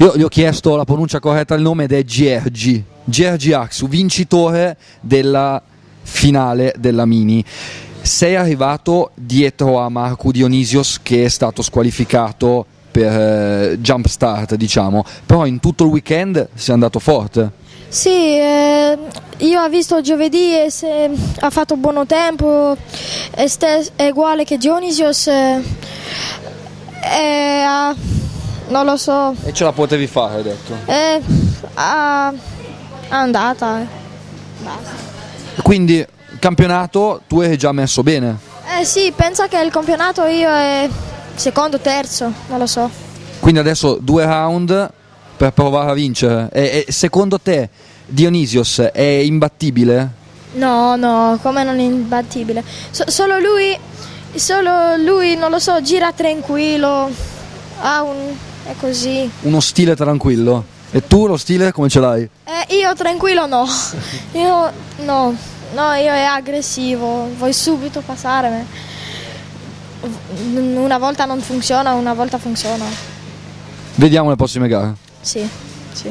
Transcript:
Io gli ho chiesto la pronuncia corretta del nome ed è Giergi, Giergi Axu, vincitore della finale della Mini. Sei arrivato dietro a Marco Dionisios che è stato squalificato per eh, jump start, diciamo, però in tutto il weekend sei andato forte. Sì, eh, io ho visto giovedì e se ha fatto buono tempo, è, stes- è uguale che Dionysios, eh, ah, non lo so, E ce la potevi fare, hai detto. è ah, andata. eh. Basta. Quindi, campionato, tu eri già messo bene. Eh sì, pensa che il campionato io è secondo, terzo, non lo so. Quindi adesso due round per provare a vincere. E, e secondo te Dionysios è imbattibile? No, no, come non è imbattibile. So- solo lui, solo lui, non lo so, gira tranquillo, ha un... è così. Uno stile tranquillo. E tu lo stile come ce l'hai? Eh, io tranquillo no, io no, no, io è aggressivo, vuoi subito passare. Una volta non funziona, una volta funziona. Vediamo le prossime gare. Sì, sì.